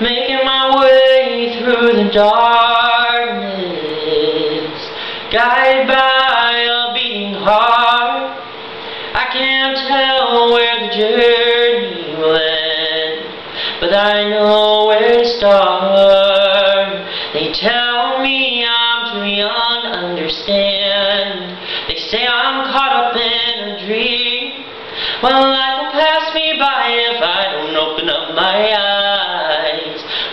Making my way through the darkness Guided by a beating heart. I can't tell where the journey will end But I know where to start. They tell me I'm too young to understand. They say I'm caught up in a dream. Well, life will pass me by if I don't open up my eyes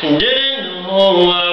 didn't know I